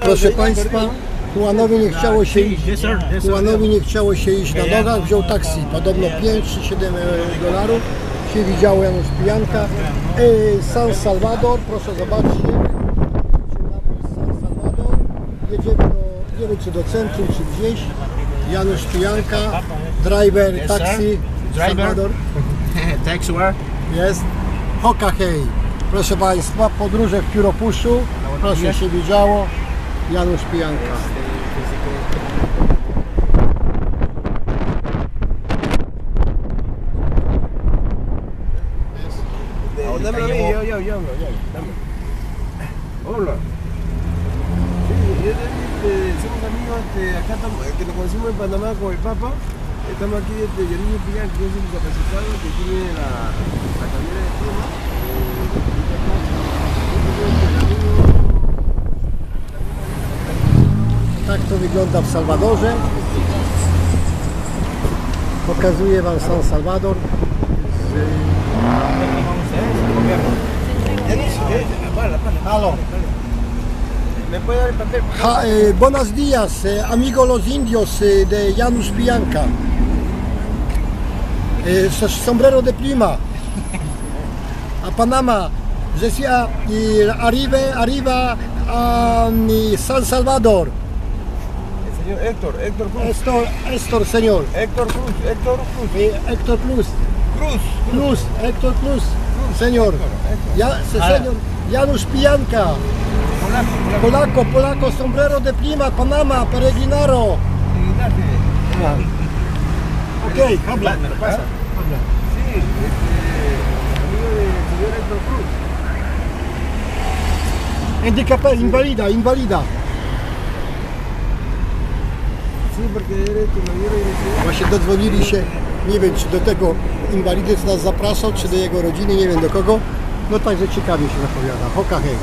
Proszę Państwa, Juanowi nie chciało się iść. Juanowi nie chciało się iść na nogach, wziął taksi. Podobno 5 czy 7 dolarów. Się widziało Janusz Pijanka. E, San Salvador, proszę zobaczcie. San Salvador. Jedziemy do, nie wiem czy do centrum, czy gdzieś. Janusz Pijanka, driver taksi. Salvador. Taxi where? Jest. Hoka hej. Proszę Państwa, podróże w Pióropuszu. Proszę się widziało. Janusz Pijanka. Dame a mí, yo, yo, yo, yo. Hola. Sí, yo, este, somos amigos, este, acá estamos, que nos conocimos en Panamá con el Papa. Estamos aquí desde Yorillo Pigan, que es un discapacitado que tiene la, la camioneta to wygląda w Salwadorze. Pokazuję Wam San Salvador. Halo. Eh, buenos días, eh, los indios eh, de Janusz Pijanka. Eh, so- sombrero de pluma. A Panama. Je suis à- eh, arrivé, arriva a mm, San Salvador. Señor Héctor, Héctor Cruz. Estor, Estor, señor. Héctor Cruz, Héctor Cruz. Eh, Héctor Plus. Cruz. Plus, Héctor Plus. Señor. Ja, se- señor. Janusz Pijanka. Polaco, polaco, sombrero de plima, Panama, peregrinaro. Ok, habla. ¿Me lo pasa? Sí, este, amigo del señor Héctor Cruz. Handicapé, invalida, invalida. Właśnie dodzwonili się, nie wiem czy do tego inwalidy co nas zapraszał, czy do jego rodziny, nie wiem do kogo. No także ciekawie się zapowiada. Hoka hej.